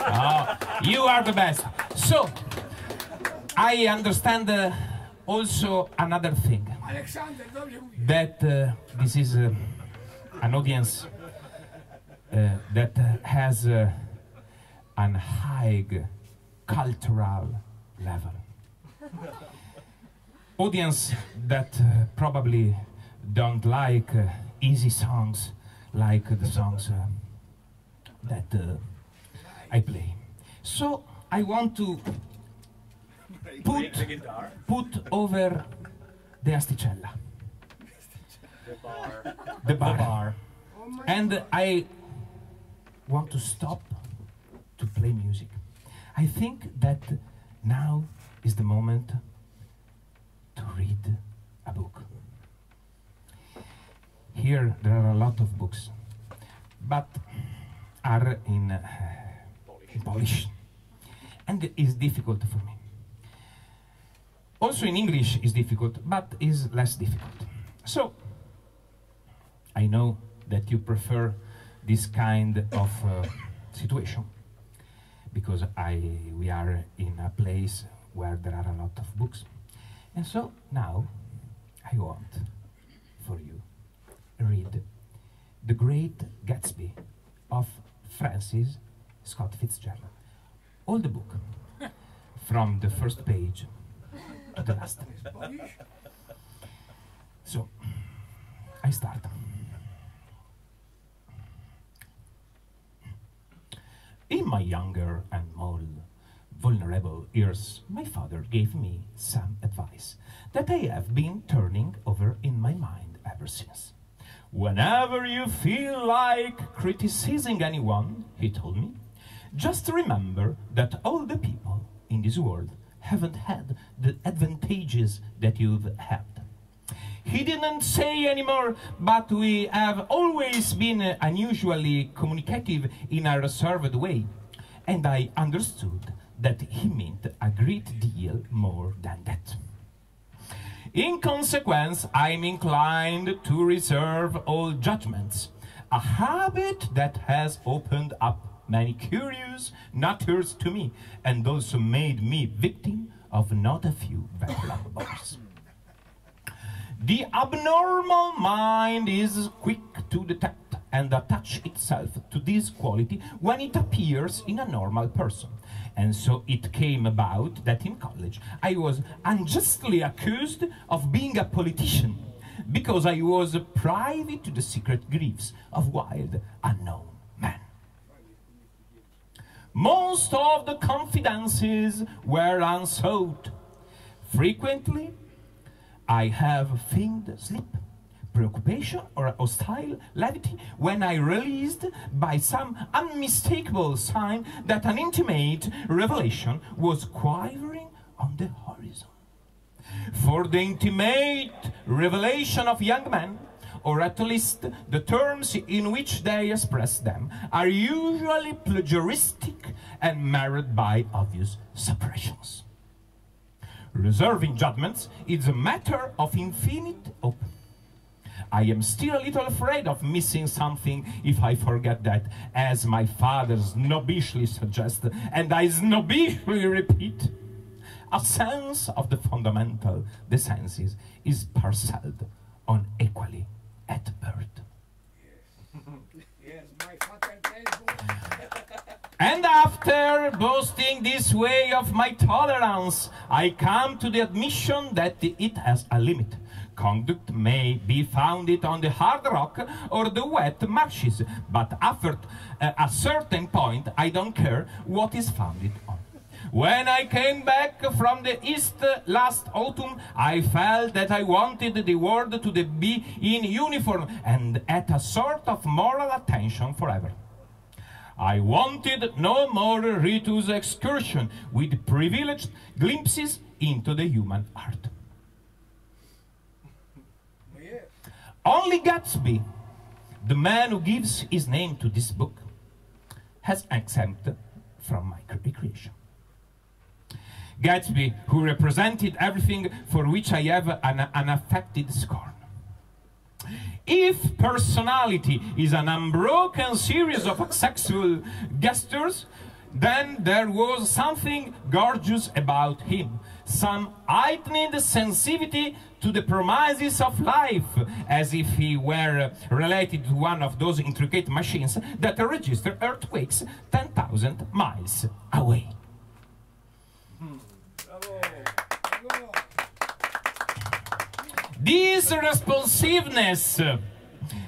Oh, you are the best. So, I understand uh, also another thing Alexander, dobrze mówię. that uh, this is uh, an audience uh, that uh, has uh, an high cultural level. audience that uh, probably don't like uh, easy songs like the songs uh, that uh, I play. So I want to put, put over the asticella. The bar. And I want to stop to play music. I think that now is the moment to read a book. Here there are a lot of books, but are in, uh, in Polish, and it is difficult for me. Also in English is difficult, but is less difficult. So I know that you prefer this kind of uh, situation because I we are in a place where there are a lot of books. And so now I want for you read The Great Gatsby of Francis Scott Fitzgerald. All the book from the first page to the last. So I start. In my younger and more vulnerable years, my father gave me some advice that I have been turning over in my mind ever since. Whenever you feel like criticizing anyone, he told me, just remember that all the people in this world haven't had the advantages that you've had. He didn't say anymore, but we have always been unusually communicative in a reserved way. And I understood that he meant a great deal more than that. In consequence, I'm inclined to reserve all judgments, a habit that has opened up many curious natures to me and those who made me victim of not a few vagabonds. The abnormal mind is quick to detect and attach itself to this quality when it appears in a normal person. And so it came about that in college I was unjustly accused of being a politician because I was privy to the secret griefs of wild, unknown. Most of the confidences were unsought. Frequently, I have feigned sleep, preoccupation, or hostile levity when I realized by some unmistakable sign that an intimate revelation was quivering on the horizon. For the intimate revelation of young men, or at least the terms in which they express them, are usually plagiaristic and marred by obvious suppressions. Reserving judgments is a matter of infinite hope. I am still a little afraid of missing something if I forget that, as my father snobbishly suggests, and I snobbishly repeat, a sense of the fundamental, the senses, is parcelled unequally at birth. Yes, my father. And after boasting this way of my tolerance, I come to the admission that it has a limit. Conduct may be founded on the hard rock or the wet marshes, but after uh, a certain point, I don't care what is founded on. When I came back from the East last autumn, I felt that I wanted the world to be in uniform and at a sort of moral attention forever. I wanted no more ritus excursion with privileged glimpses into the human heart. Yes. Only Gatsby, the man who gives his name to this book, has exempted from my cre- creation. Gatsby, who represented everything for which I have an unaffected scorn. If personality is an unbroken series of sexual gestures, Then there was something gorgeous about him, some heightened sensitivity to the promises of life, as if he were related to one of those intricate machines that register earthquakes 10,000 miles away. This responsiveness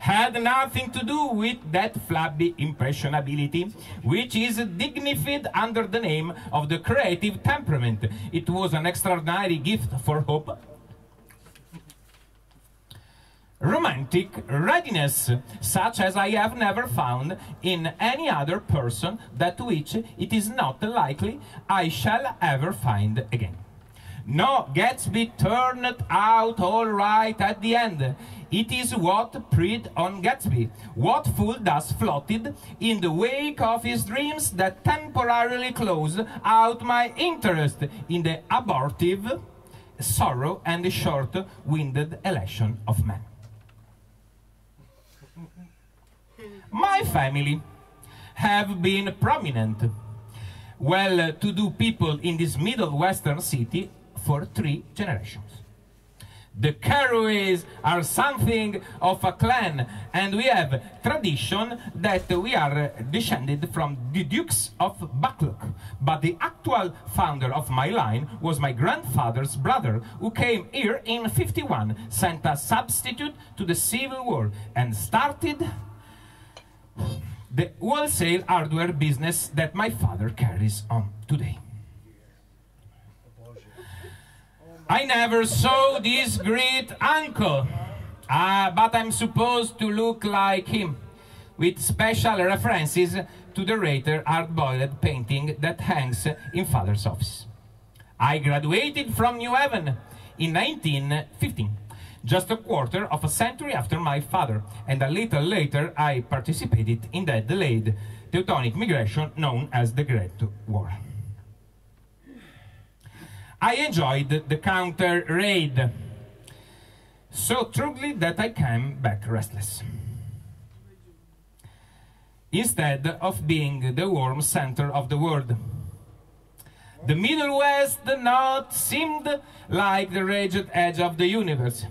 had nothing to do with that flabby impressionability, which is dignified under the name of the creative temperament. It was an extraordinary gift for hope. Romantic readiness, such as I have never found in any other person, that which it is not likely I shall ever find again. No, Gatsby turned out all right at the end. It is what preyed on Gatsby, what fool thus floated in the wake of his dreams that temporarily closed out my interest in the abortive sorrow and the short-winded election of man. My family have been prominent, well-to-do people in this middle western city for three generations. The Carraways are something of a clan, and we have tradition that we are descended from the Dukes of Buccleuch. But the actual founder of my line was my grandfather's brother, who came here in 51, sent a substitute to the Civil War, and started the wholesale hardware business that my father carries on today. I never saw this great uncle, uh, but I'm supposed to look like him, with special references to the Rater hard-boiled painting that hangs in father's office. I graduated from New Haven in 1915, just a quarter of a century after my father, and a little later I participated in the delayed Teutonic migration known as the Great War. I enjoyed the counter raid so truly that I came back restless. Instead of being the warm center of the world, the Middle West, the North seemed like the ragged edge of the universe.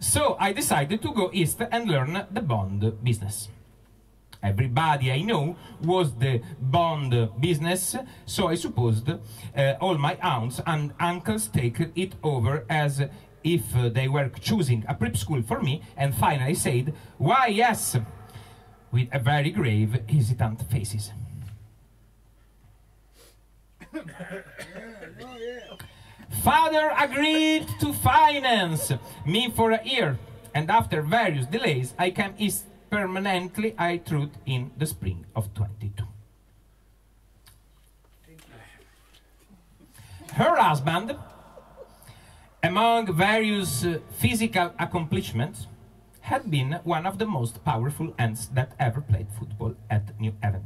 So I decided to go east and learn the bond business. Everybody I know was the bond business, so I supposed uh, all my aunts and uncles take it over as if uh, they were choosing a prep school for me, and finally said, Why, yes, with a very grave, hesitant faces. Father agreed to finance me for a year, and after various delays, I came east permanently, I truth, in the spring of 22. Her husband, among various uh, physical accomplishments, had been one of the most powerful ants that ever played football at New Haven.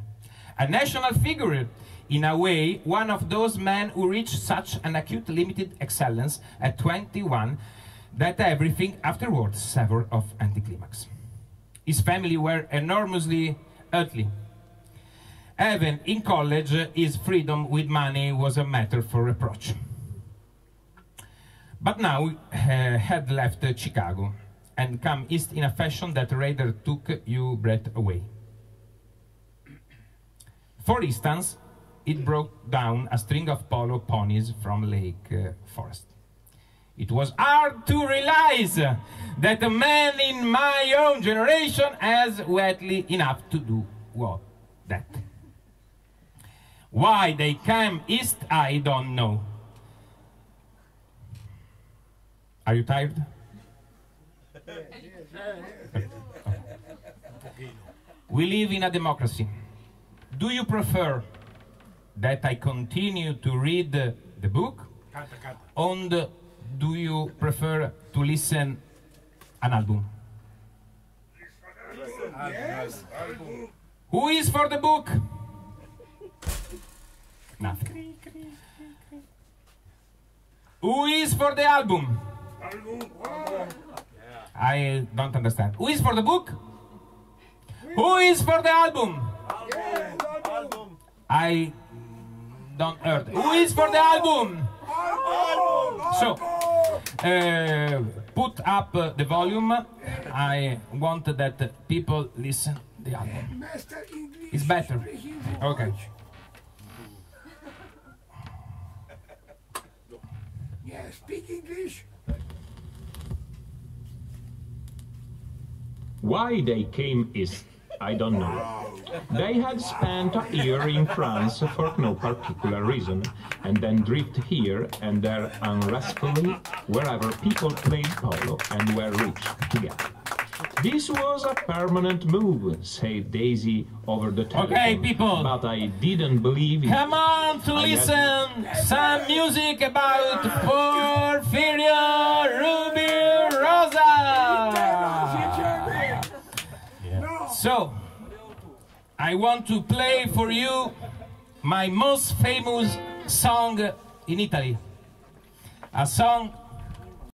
A national figure, in a way, one of those men who reached such an acute limited excellence at 21 that everything afterwards savored of anticlimax. His family were enormously earthly. Even in college, his freedom with money was a matter for reproach. But now uh, had left uh, Chicago and come east in a fashion that rather took you breath away. For instance, it broke down a string of polo ponies from Lake uh, Forest. It was hard to realize that a man in my own generation has wetly enough to do what that. Why they came east, I don't know. Are you tired? We live in a democracy. Do you prefer that I continue to read the, the book? And do you prefer to listen an album? Yes. Who is for the book? Nothing. Who is for the album? I don't understand. Who is for the book? Who is for the album? I I don't heard. Who is for the album? So, uh, put up uh, the volume. I want that people listen the album. It's better. Okay. Deutsch. Yeah, speak English. Why they came is I don't know. They had spent a year in France for no particular reason, and then drift here and there unrestfully wherever people played polo and were rich together. This was a permanent move, said Daisy over the telephone. Okay, people. But I didn't believe it. Come on to I listen some music about Porfirio I want to play for you my most famous song in Italy. A song